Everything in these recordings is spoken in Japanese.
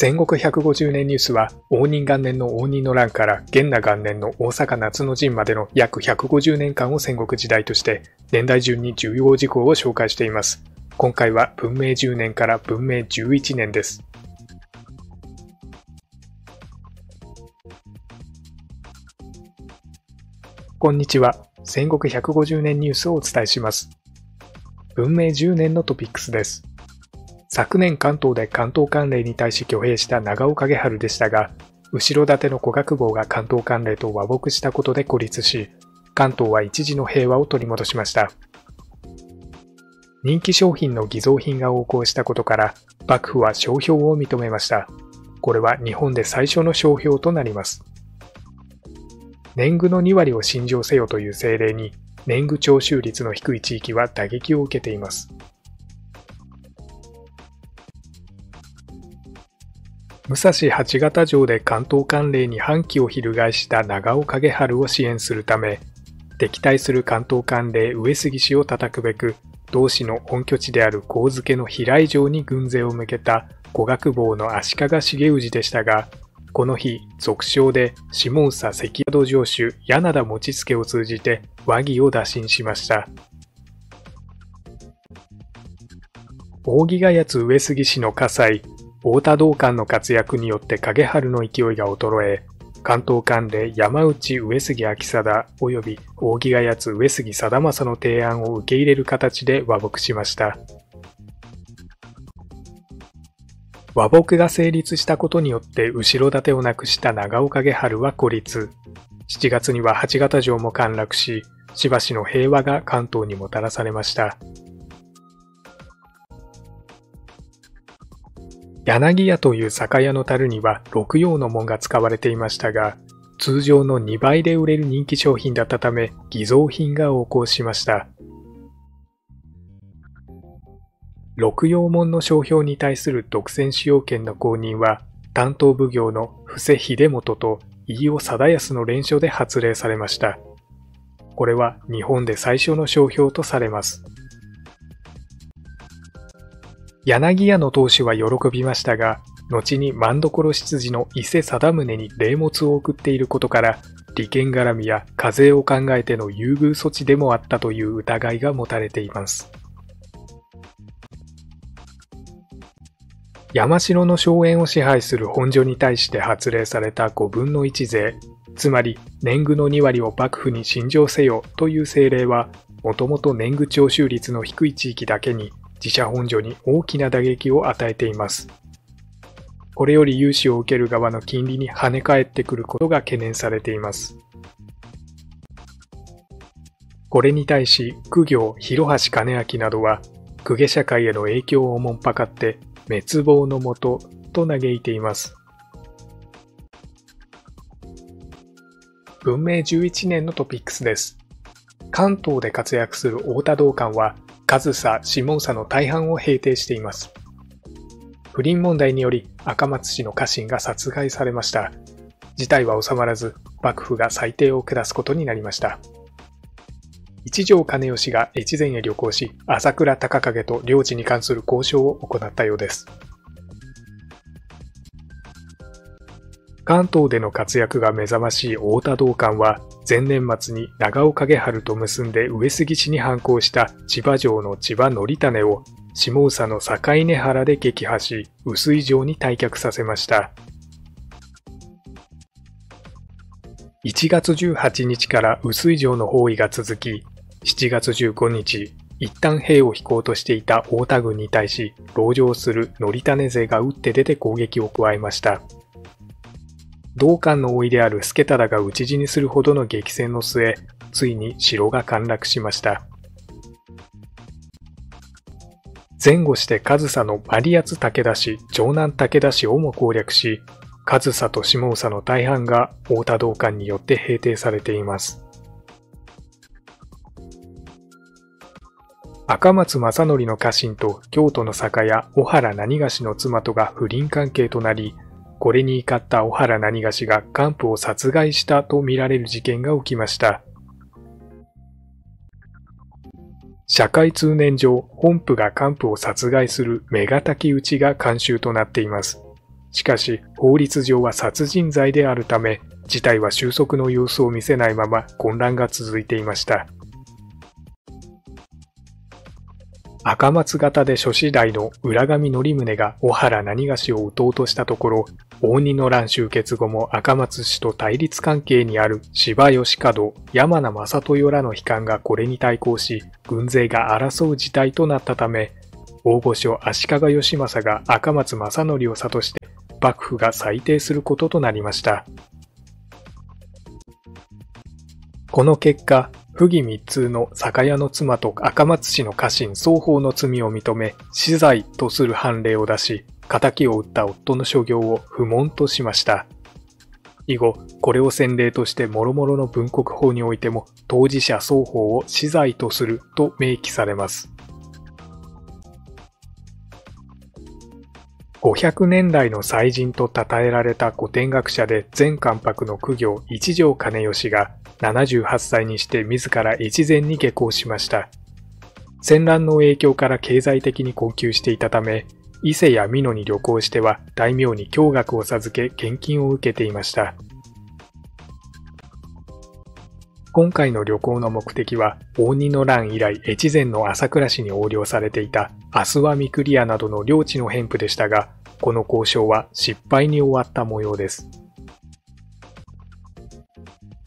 戦国150年ニュースは、応仁元年の応仁の乱から元那元年の大阪夏の陣までの約150年間を戦国時代として、年代順に重要事項を紹介しています。今回は文明10年から文明11年です。こんにちは。戦国150年ニュースをお伝えします。文明10年のトピックスです。昨年関東で関東関連に対し挙兵した長尾景春でしたが、後ろ盾の古学坊が関東関連と和睦したことで孤立し、関東は一時の平和を取り戻しました。人気商品の偽造品が横行したことから、幕府は商標を認めました。これは日本で最初の商標となります。年貢の2割を信条せよという政令に、年貢徴収率の低い地域は打撃を受けています。武蔵八形城で関東関連に反旗を翻した長尾景春を支援するため、敵対する関東関連上杉氏を叩くべく、同氏の本拠地である神付の平井城に軍勢を向けた古学坊の足利重氏でしたが、この日、俗称で下総関宿城主柳田持助を通じて和議を打診しました。扇ヶ谷上杉氏の火災、太田道館の活躍によって影春の勢いが衰え、関東間で山内上杉明貞及び扇ヶ谷津上杉貞政の提案を受け入れる形で和睦しました。和睦が成立したことによって後ろ盾をなくした長岡景春は孤立。7月には八形城も陥落し、しばしの平和が関東にもたらされました。柳屋という酒屋の樽には六葉の門が使われていましたが、通常の2倍で売れる人気商品だったため偽造品が横行しました。六葉門の商標に対する独占使用権の公認は担当奉行の布施秀元と飯尾貞康の連署で発令されました。これは日本で最初の商標とされます。柳屋の当主は喜びましたが、後に万所執事の伊勢貞宗に礼物を送っていることから、利権絡みや課税を考えての優遇措置でもあったという疑いが持たれています。山城の荘園を支配する本所に対して発令された5分の1税、つまり年貢の2割を幕府に信条せよという政令は、もともと年貢徴収率の低い地域だけに自社本所に大きな打撃を与えています。これより融資を受ける側の金利に跳ね返ってくることが懸念されています。これに対し、苦行広橋金明などは、公家社会への影響をもんぱかって滅亡のもとと嘆いています。文明11年のトピックスです。関東で活躍する太田道館は上総、下総の大半を平定しています。不倫問題により赤松氏の家臣が殺害されました。事態は収まらず、幕府が裁定を下すことになりました。一条兼義が越前へ旅行し、朝倉隆景と領地に関する交渉を行ったようです。関東での活躍が目覚ましい太田道館は、前年末に長尾景春と結んで上杉市に反抗した千葉城の千葉則種を下総の境根原で撃破し、薄井城に退却させました。1月18日から薄井城の包囲が続き、7月15日、一旦兵を引こうとしていた太田軍に対し、籠城する則種勢が打って出て攻撃を加えました。同館の甥である助忠が討ち死にするほどの激戦の末、ついに城が陥落しました。前後して上総の有圧武田氏、長男武田氏をも攻略し、上総と下総の大半が太田道館によって平定されています。赤松正則の家臣と京都の酒屋小原何菓子の妻とが不倫関係となり、これに怒った小原何がしが幹部を殺害したとみられる事件が起きました。社会通念上、本府が幹部を殺害するメガタキ討ちが慣習となっています。しかし法律上は殺人罪であるため、事態は収束の様子を見せないまま混乱が続いていました。赤松型で諸子代の浦上則宗が小原何がしを撃とうとしたところ、応仁の乱終結後も赤松氏と対立関係にある芝吉門、山名正豊らの悲観がこれに対抗し、軍勢が争う事態となったため、大御所足利義政が赤松正則を諭して幕府が裁定することとなりました。この結果、不義密通の酒屋の妻と赤松氏の家臣双方の罪を認め、死罪とする判例を出し、仇を討った夫の所業を不問としました。以後、これを先例として諸々の文国法においても、当事者双方を死罪とすると明記されます。500年来の祭人と称えられた古典学者で前関白の苦行一条兼義が78歳にして自ら越前に下校しました。戦乱の影響から経済的に困窮していたため、伊勢や美濃に旅行しては大名に驚愕を授け献金を受けていました。今回の旅行の目的は、応仁の乱以来越前の朝倉市に横領されていたアスワミクリアなどの領地の返付でしたが、この交渉は失敗に終わった模様です。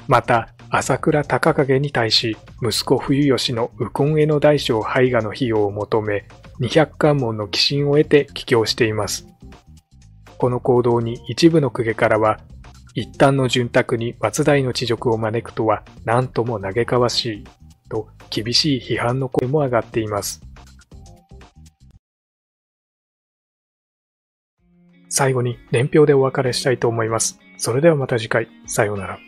また、朝倉高景に対し、息子冬吉の右近への大小廃画の費用を求め、200関門の寄進を得て帰郷しています。この行動に一部の公家からは、一旦の潤沢に松代の恥辱を招くとは何とも嘆かわしい、と厳しい批判の声も上がっています。最後に年表でお別れしたいと思います。それではまた次回、さようなら。